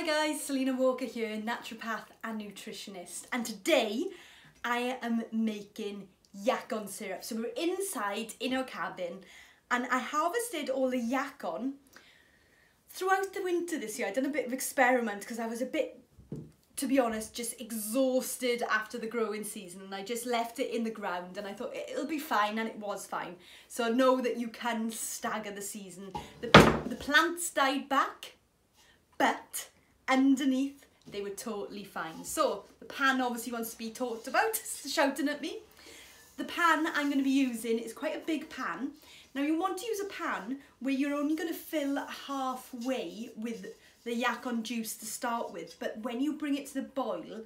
Hi guys, Salena Walker here, naturopath and nutritionist. And today I am making yacon syrup. So we're inside in our cabin and I harvested all the yacon throughout the winter this year. I done a bit of experiment because I was a bit, to be honest, just exhausted after the growing season and I just left it in the ground and I thought it'll be fine and it was fine. So know that you can stagger the season. The, the plants died back, but underneath they were totally fine. So the pan obviously wants to be talked about, shouting at me. The pan I'm going to be using is quite a big pan. Now you want to use a pan where you're only going to fill halfway with the yacon juice to start with, but when you bring it to the boil,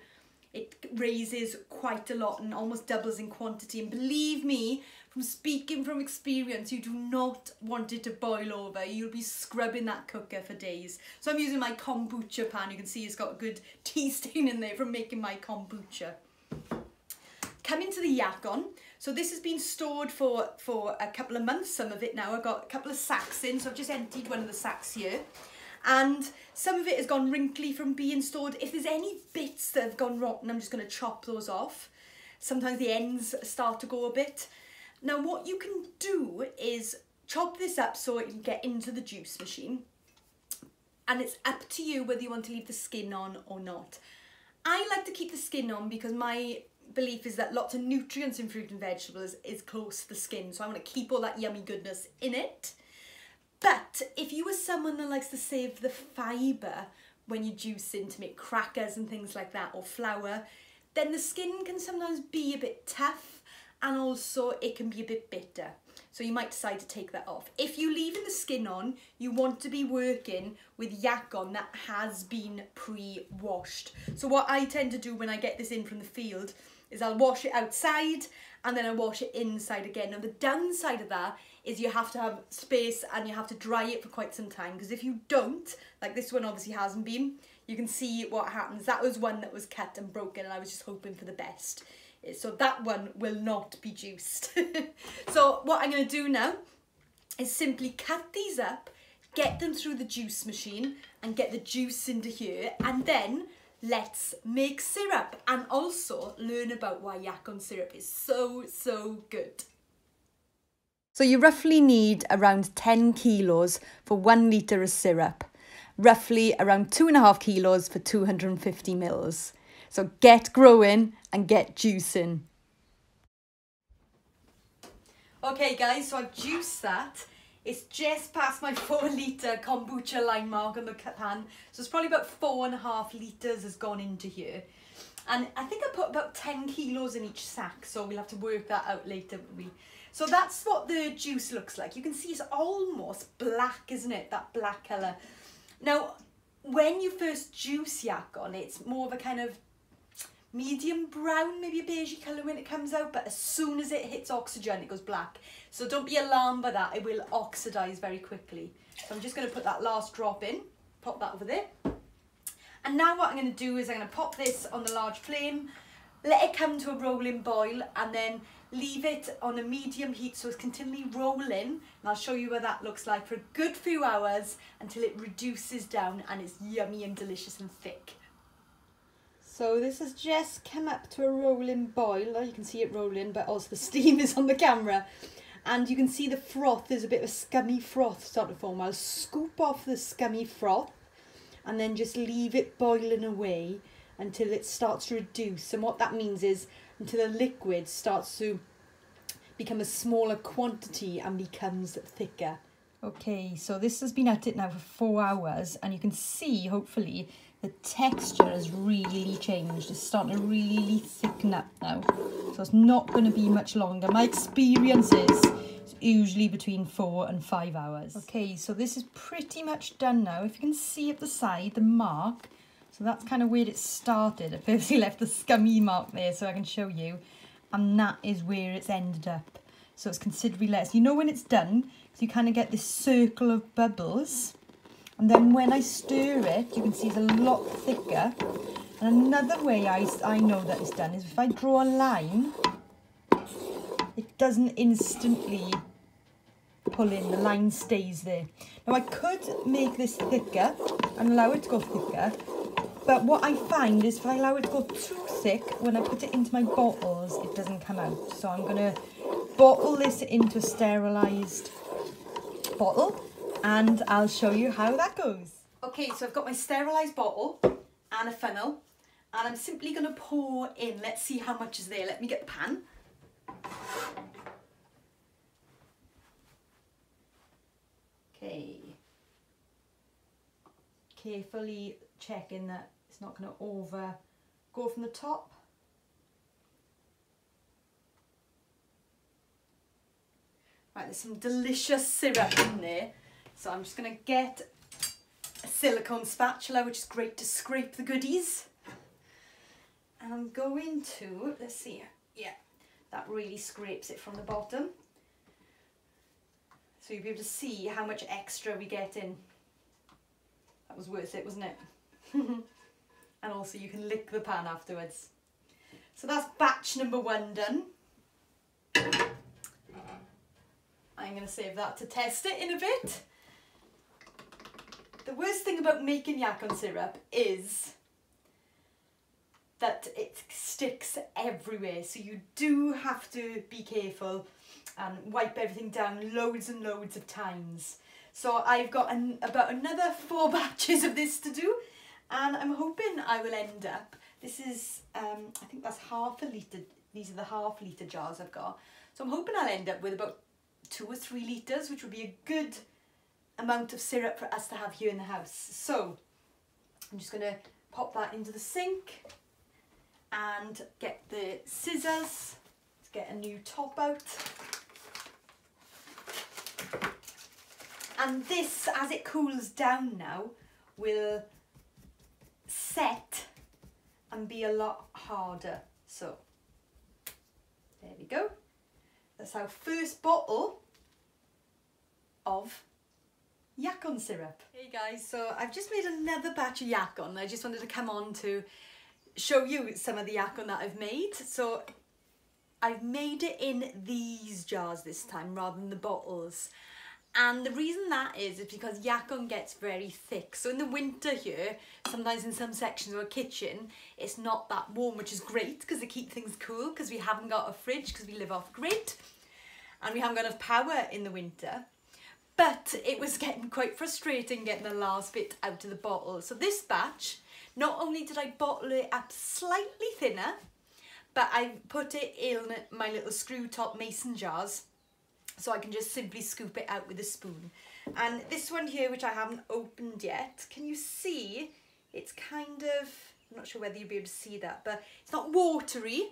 it raises quite a lot and almost doubles in quantity. And believe me, from speaking from experience, you do not want it to boil over. You'll be scrubbing that cooker for days. So I'm using my kombucha pan. You can see it's got a good tea stain in there from making my kombucha. Coming to the yacon. So this has been stored for, for a couple of months, some of it now. I've got a couple of sacks in, so I've just emptied one of the sacks here. And some of it has gone wrinkly from being stored. If there's any bits that have gone rotten, I'm just going to chop those off. Sometimes the ends start to go a bit. Now what you can do is chop this up so it can get into the juice machine and it's up to you whether you want to leave the skin on or not. I like to keep the skin on because my belief is that lots of nutrients in fruit and vegetables is close to the skin so I want to keep all that yummy goodness in it. But if you are someone that likes to save the fibre when you're juicing to make crackers and things like that or flour, then the skin can sometimes be a bit tough and also it can be a bit bitter. So you might decide to take that off. If you leave the skin on, you want to be working with yacon that has been pre-washed. So what I tend to do when I get this in from the field is I'll wash it outside and then I wash it inside again. Now the downside of that is you have to have space and you have to dry it for quite some time because if you don't, like this one obviously hasn't been, you can see what happens. That was one that was cut and broken and I was just hoping for the best so that one will not be juiced. so what I'm going to do now is simply cut these up, get them through the juice machine and get the juice into here and then let's make syrup and also learn about why yacon syrup is so, so good. So you roughly need around 10 kilos for one litre of syrup, roughly around two and a half kilos for 250 mils. So get growing and get juicing. Okay guys, so I've juiced that. It's just past my four litre kombucha line mark on the pan. So it's probably about four and a half litres has gone into here. And I think I put about 10 kilos in each sack, so we'll have to work that out later. So that's what the juice looks like. You can see it's almost black, isn't it? That black colour. Now, when you first juice yacon, it's more of a kind of medium brown, maybe a beigey colour when it comes out, but as soon as it hits oxygen, it goes black. So don't be alarmed by that, it will oxidise very quickly. So I'm just going to put that last drop in, pop that over there. And now what I'm going to do is I'm going to pop this on the large flame, let it come to a rolling boil, and then leave it on a medium heat so it's continually rolling. And I'll show you what that looks like for a good few hours until it reduces down and it's yummy and delicious and thick. So this has just come up to a rolling boil. You can see it rolling, but also the steam is on the camera. And you can see the froth, there's a bit of a scummy froth start to form. I'll scoop off the scummy froth and then just leave it boiling away until it starts to reduce. And what that means is until the liquid starts to become a smaller quantity and becomes thicker. Okay, so this has been at it now for four hours and you can see, hopefully, the texture has really changed. It's starting to really thicken up now. So it's not going to be much longer. My experience is it's usually between four and five hours. Okay, so this is pretty much done now. If you can see at the side, the mark, so that's kind of where it started. I purposely left the scummy mark there so I can show you. And that is where it's ended up. So it's considerably less. You know when it's done, so you kind of get this circle of bubbles and then when I stir it, you can see it's a lot thicker. And another way I, I know that it's done is if I draw a line, it doesn't instantly pull in, the line stays there. Now I could make this thicker and allow it to go thicker, but what I find is if I allow it to go too thick, when I put it into my bottles, it doesn't come out. So I'm gonna bottle this into a sterilised bottle and I'll show you how that goes. Okay, so I've got my sterilised bottle and a funnel and I'm simply going to pour in. Let's see how much is there. Let me get the pan. Okay. Carefully checking that it's not going to over go from the top. Right, there's some delicious syrup in there. So I'm just going to get a silicone spatula, which is great to scrape the goodies. And I'm going to, let's see, yeah, that really scrapes it from the bottom. So you'll be able to see how much extra we get in. That was worth it, wasn't it? and also you can lick the pan afterwards. So that's batch number one done. I'm going to save that to test it in a bit. The worst thing about making yacon syrup is that it sticks everywhere. So you do have to be careful and wipe everything down loads and loads of times. So I've got an, about another four batches of this to do and I'm hoping I will end up, this is, um, I think that's half a litre, these are the half litre jars I've got. So I'm hoping I'll end up with about two or three litres, which would be a good amount of syrup for us to have here in the house. So I'm just going to pop that into the sink and get the scissors to get a new top out. And this, as it cools down now, will set and be a lot harder. So, there we go. That's our first bottle of Yacon syrup. Hey guys, so I've just made another batch of Yacon. I just wanted to come on to show you some of the Yacon that I've made. So I've made it in these jars this time rather than the bottles. And the reason that is is because yacon gets very thick. So in the winter here, sometimes in some sections of our kitchen, it's not that warm, which is great because they keep things cool because we haven't got a fridge because we live off grid and we haven't got enough power in the winter. But it was getting quite frustrating getting the last bit out of the bottle. So this batch, not only did I bottle it up slightly thinner, but I put it in my little screw top mason jars so I can just simply scoop it out with a spoon. And this one here, which I haven't opened yet, can you see? It's kind of, I'm not sure whether you'll be able to see that, but it's not watery.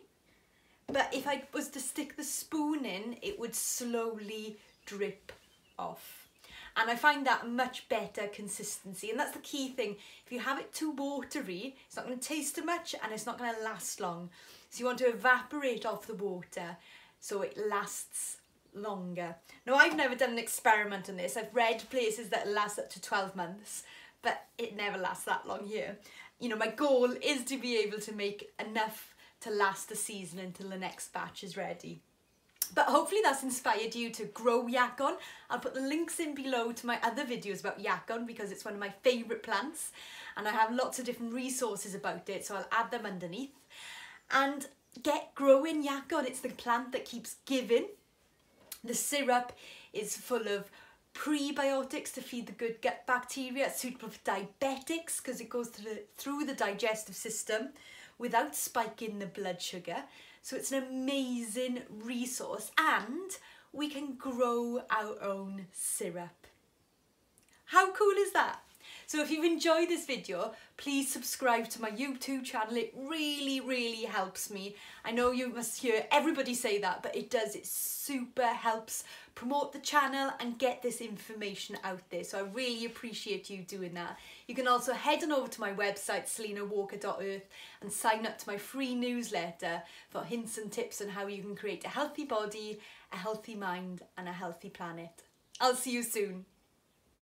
But if I was to stick the spoon in, it would slowly drip off. And I find that much better consistency. And that's the key thing. If you have it too watery, it's not going to taste too much and it's not going to last long. So you want to evaporate off the water so it lasts longer. Now I've never done an experiment on this. I've read places that last up to 12 months, but it never lasts that long here. You know, my goal is to be able to make enough to last the season until the next batch is ready. But hopefully that's inspired you to grow yacon. I'll put the links in below to my other videos about yacon because it's one of my favourite plants and I have lots of different resources about it so I'll add them underneath. And get growing yacon, it's the plant that keeps giving. The syrup is full of prebiotics to feed the good gut bacteria. It's suitable for diabetics because it goes through the, through the digestive system without spiking the blood sugar. So it's an amazing resource and we can grow our own syrup. How cool is that? So if you've enjoyed this video, please subscribe to my YouTube channel. It really, really helps me. I know you must hear everybody say that, but it does. It super helps promote the channel and get this information out there. So I really appreciate you doing that. You can also head on over to my website, salenawalker.earth and sign up to my free newsletter for hints and tips on how you can create a healthy body, a healthy mind and a healthy planet. I'll see you soon.